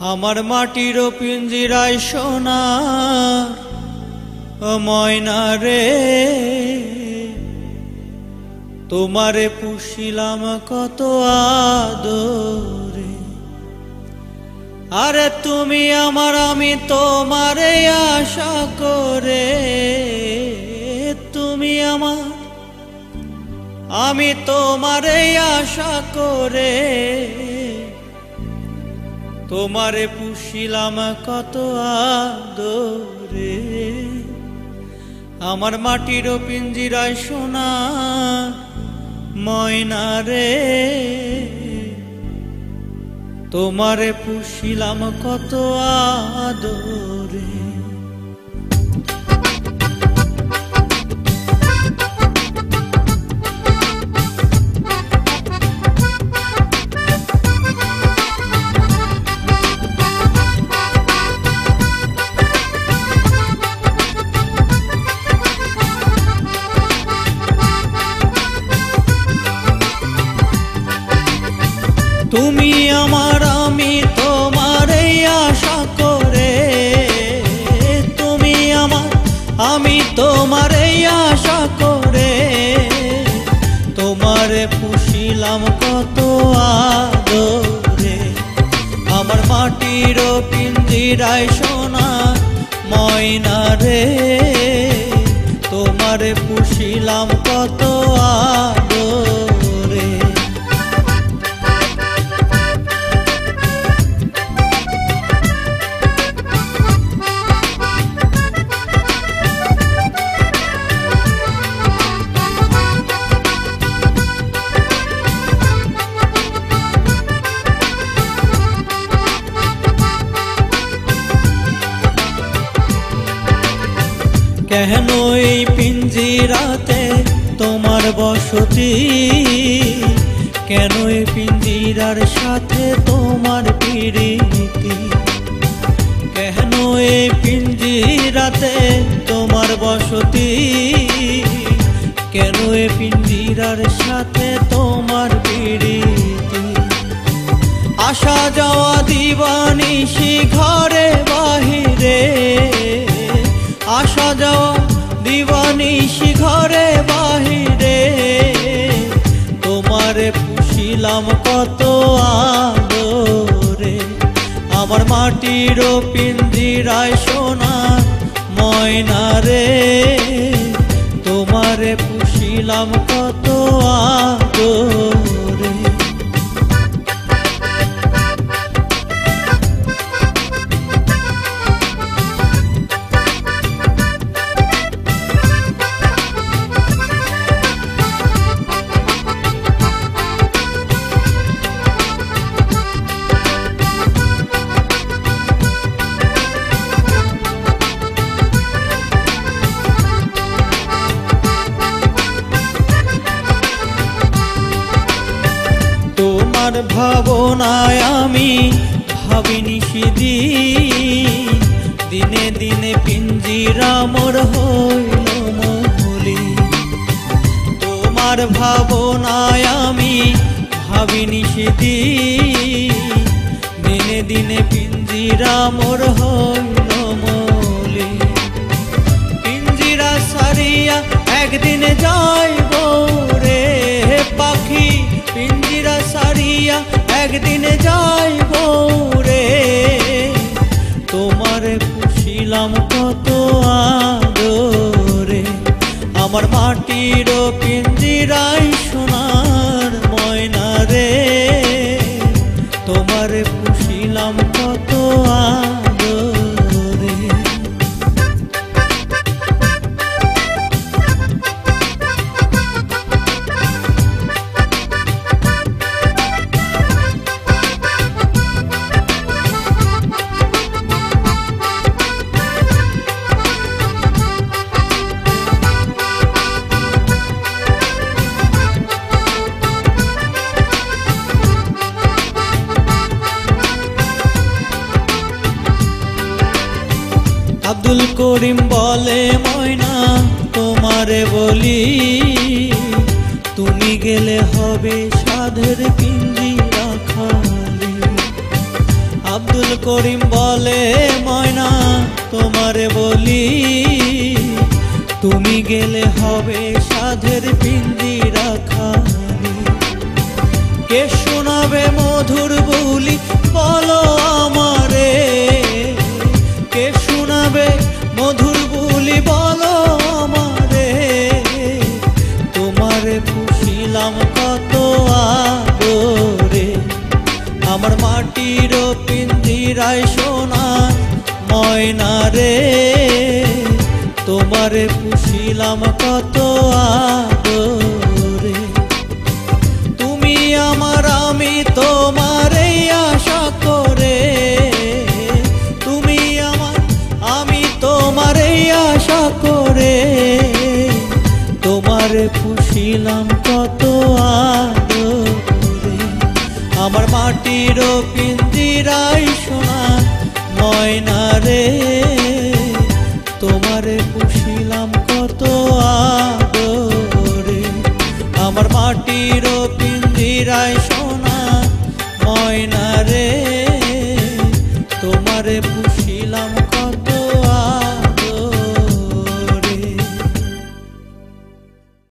আমার মাটির পিঞ্জিরায় সোনা ময়না রে। তোমারে পুষিলাম কত আদরে। আরে তুমি আমার, আমি তোমারে আশা করে। তুমি আমার, আমি তোমারে আশা করে। তোমারে পুষিলাম কত আদরে। আমার মাটির পিঞ্জিরায় সোনা ময়না রে। তোমারে পুষিলাম কত আদরে। আমার, আমি তোমার এই আশা করে। তুমি আমার, আমি তোমার এই আশা করে। তোমারে পুষিলাম কত আদরে। আমার মাটির পিঞ্জিরায় সোনা ময়না রে। তোমারে পুষিলাম কত আদরে। কেন এই পিঞ্জিরাতে তোমার বসতি? কেন এই পিঞ্জিরার সাথে তোমার পিড়িতি কেন এই পিঞ্জিরাতে তোমার বসতি? কেন এ পিঞ্জিরার সাথে তোমার পিড়িতি আসা যাওয়া দিবানিশি ঘরে বাহিরে আসা যাওয়া দিবানিশি ঘরে বাহিরে। তোমারে পুষিলাম কত আদরে। আমার মাটির পিঞ্জিরায় সোনা ময়না রে। তোমারে পুষিলাম কত আদরে। ভাবনায় আমি ভাবিনি সেদিন। দিনে দিনে পিঞ্জিরা মোর হইল মহলি। তোমার ভাবনায় আমি ভাবিনি সেদিন। দিনে দিনে পিঞ্জিরা মোর হইল মলি পিঞ্জিরা সারিয়া একদিন যাইব রে একদিন যাইব রে তোমারে পুষিলাম কত আদরে। আমার মাটির পিঞ্জিরাই সোনার ময়না রে, তোমারে পুষিলাম কত আদরে। আব্দুল করিম বলে, ময়না, তোমারে বলি, তুমি গেলে হবে সাধের পিঞ্জিরা খালি। আব্দুল করিম বলে, ময়না, তোমারে বলি, তুমি গেলে হবে সাধের পিঞ্জিরা খালি। কে শোনাবে মধুর বলো ময়না রে, তোমারে পুষিলাম কত আদরে। তুমি আমার, আমি তোমার আশা করে। তুমি আমার, আমি তোমার আশা করে। তোমার পুষিলাম কত আদরে। আমার মাটির সোনা ময়না রে তোমারে পুষিলাম কত আদরে। আমার মাটির পিঞ্জিরায়